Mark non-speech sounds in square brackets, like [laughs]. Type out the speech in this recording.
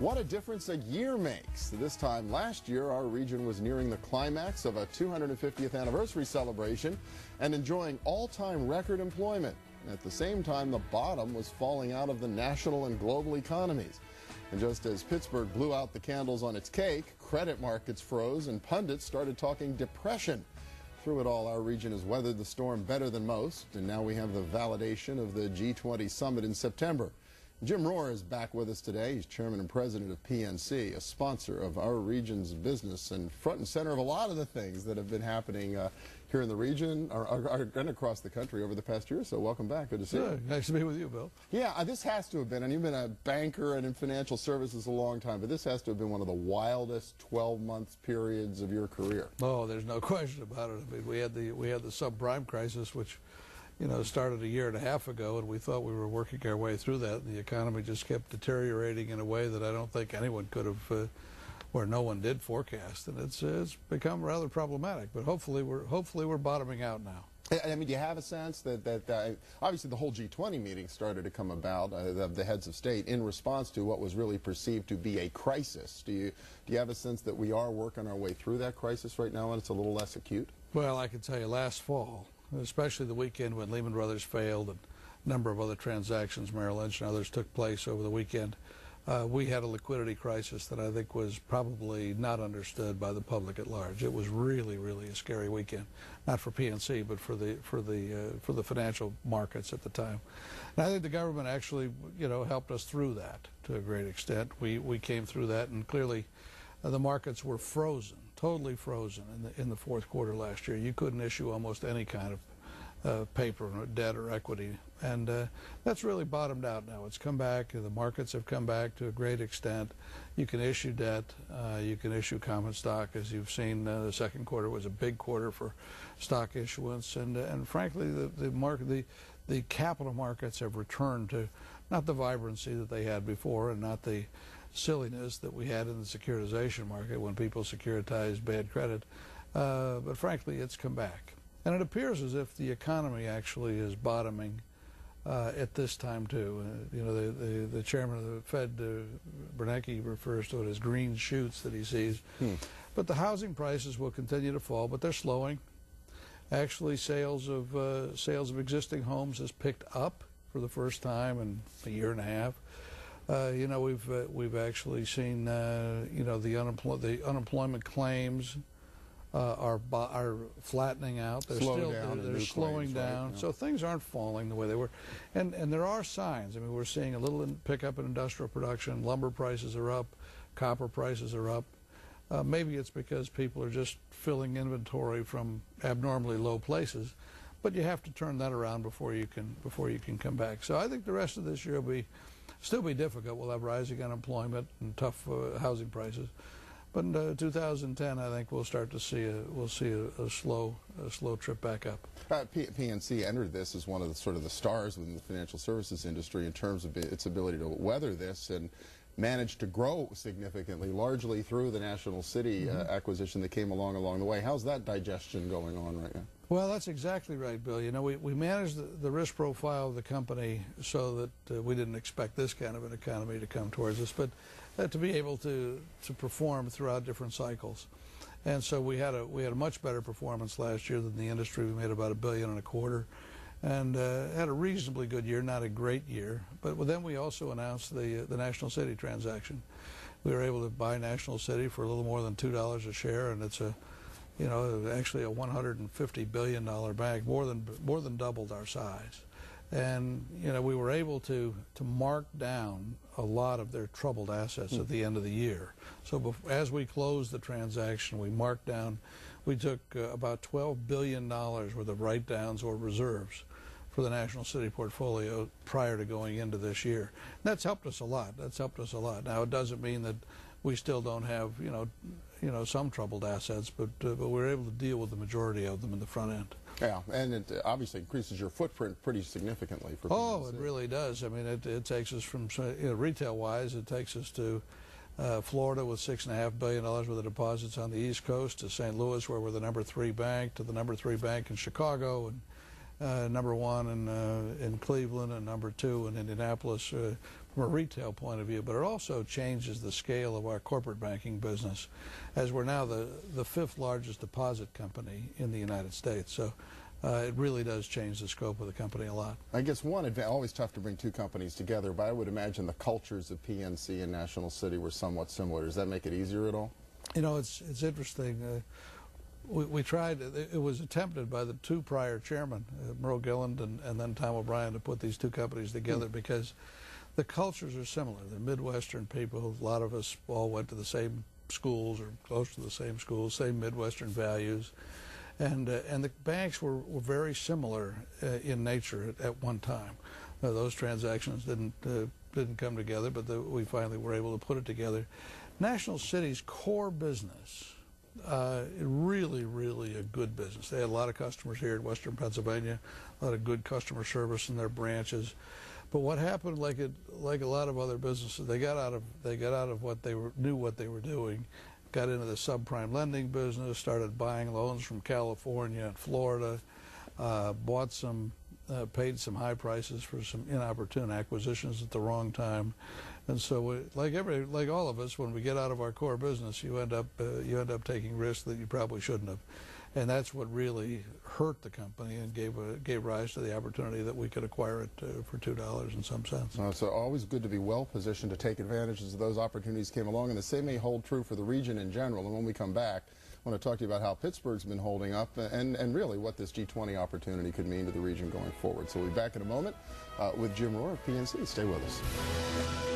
What a difference a year makes. This time last year, our region was nearing the climax of a 250th anniversary celebration and enjoying all-time record employment. At the same time, the bottom was falling out of the national and global economies. And just as Pittsburgh blew out the candles on its cake, credit markets froze and pundits started talking depression. Through it all, our region has weathered the storm better than most, and now we have the validation of the G20 summit in September. Jim Rohr is back with us today. He's chairman and president of PNC, a sponsor of our region's business and front and center of a lot of the things that have been happening uh, here in the region or, or, and across the country over the past year. So welcome back. Good to see you. Nice to be with you, Bill. Yeah, uh, this has to have been, and you've been a banker and in financial services a long time, but this has to have been one of the wildest 12-month periods of your career. Oh, there's no [laughs] question about it. I mean, we had the we had the subprime crisis, which you know, started a year and a half ago, and we thought we were working our way through that. And the economy just kept deteriorating in a way that I don't think anyone could have, uh, or no one did forecast. And it's it's become rather problematic. But hopefully we're hopefully we're bottoming out now. I mean, do you have a sense that, that uh, obviously the whole G20 meeting started to come about, uh, the, the, heads of state, in response to what was really perceived to be a crisis? Do you, do you have a sense that we are working our way through that crisis right now and it's a little less acute? Well, I can tell you last fall, especially the weekend when Lehman Brothers failed and a number of other transactions, Merrill Lynch and others, took place over the weekend. Uh, we had a liquidity crisis that I think was probably not understood by the public at large. It was really, really a scary weekend, not for PNC, but for the for the uh, for the financial markets at the time. And I think the government actually, you know, helped us through that to a great extent. We we came through that, and clearly, uh, the markets were frozen totally frozen in the in the fourth quarter last year. You couldn't issue almost any kind of uh, paper, debt, or equity, and uh, that's really bottomed out now. It's come back. The markets have come back to a great extent. You can issue debt. Uh, you can issue common stock, as you've seen. Uh, the second quarter was a big quarter for stock issuance, and uh, and frankly, the the market the the capital markets have returned to not the vibrancy that they had before, and not the silliness that we had in the securitization market when people securitized bad credit. Uh, but frankly, it's come back. And it appears as if the economy actually is bottoming uh, at this time, too. Uh, you know, the, the, the, chairman of the Fed, uh, Bernanke, refers to it as green shoots that he sees. Hmm. But the housing prices will continue to fall, but they're slowing. Actually, sales of uh, sales of existing homes has picked up for the first time in a year and a half. Uh, you know, we've uh, we've actually seen uh, you know the unemployment the unemployment claims uh, are are flattening out. They're Slow still down they're, they're slowing down. Right? So things aren't falling the way they were, and and there are signs. I mean, we're seeing a little pickup in industrial production. Lumber prices are up, copper prices are up. Uh, maybe it's because people are just filling inventory from abnormally low places, but you have to turn that around before you can before you can come back. So I think the rest of this year will be still be difficult. We'll have rising unemployment and tough uh, housing prices. But in uh, 2010, I think we'll start to see a we'll see a, a slow a slow trip back up. Uh, PNC entered this as one of the sort of the stars within the financial services industry in terms of its ability to weather this and managed to grow significantly, largely through the National City mm -hmm. acquisition that came along along the way. How's that digestion going on right now? Well, that's exactly right, Bill. You know, we, we managed the, the risk profile of the company so that uh, we didn't expect this kind of an economy to come towards us, but uh, to be able to, to perform throughout different cycles. And so we had a we had a much better performance last year than the industry. We made about a billion and a quarter, and uh, had a reasonably good year, not a great year. But then we also announced the uh, the National City transaction. We were able to buy National City for a little more than two dollars a share, and it's a you know, actually a 150 billion dollar bank, more than more than doubled our size. And you know, we were able to to mark down a lot of their troubled assets mm. at the end of the year. So as we closed the transaction, we marked down. We took uh, about 12 billion dollars worth of write-downs or reserves for the National City portfolio prior to going into this year. And that's helped us a lot. That's helped us a lot. Now it doesn't mean that we still don't have you know you know some troubled assets, but uh, but we're able to deal with the majority of them in the front end. Yeah, and it obviously increases your footprint pretty significantly. For oh, it really does. I mean, it, it takes us from you know, retail-wise, it takes us to uh, Florida with six and a half billion dollars worth of deposits on the East Coast, to St. Louis, where we're the number three bank, to the number three bank in Chicago, and uh, number one in, uh, in Cleveland and number two in Indianapolis uh, from a retail point of view, but it also changes the scale of our corporate banking business as we're now the, the fifth largest deposit company in the United States. So uh, it really does change the scope of the company a lot. I guess one always tough to bring two companies together, but I would imagine the cultures of PNC and National City were somewhat similar. Does that make it easier at all? You know, it's it's interesting. Uh, we, we tried, it was attempted by the two prior chairmen, uh, Merle Gilliand and, and then Tom O'Brien, to put these two companies together mm. because the cultures are similar. They're Midwestern people. A lot of us all went to the same schools or close to the same schools, same Midwestern values. And, uh, and the banks were, were very similar uh, in nature at, at one time. Uh, those transactions didn't, uh, didn't come together, but the, we finally were able to put it together. National City's core business uh, really, really a good business. They had a lot of customers here in Western Pennsylvania, a lot of good customer service in their branches. But what happened, like it, like a lot of other businesses, they got out of they got out of what they were knew what they were doing, got into the subprime lending business, started buying loans from California and Florida, uh, bought some, uh, paid some high prices for some inopportune acquisitions at the wrong time, and so, we, like every, like all of us, when we get out of our core business, you end up uh, you end up taking risks that you probably shouldn't have, and that's what really hurt the company and gave a, gave rise to the opportunity that we could acquire it uh, for two dollars in some sense. Uh, so, always good to be well positioned to take advantage as those opportunities came along, and the same may hold true for the region in general. And when we come back. I want to talk to you about how Pittsburgh's been holding up and, and really what this G20 opportunity could mean to the region going forward. So we'll be back in a moment uh, with Jim Rohr of PNC. Stay with us.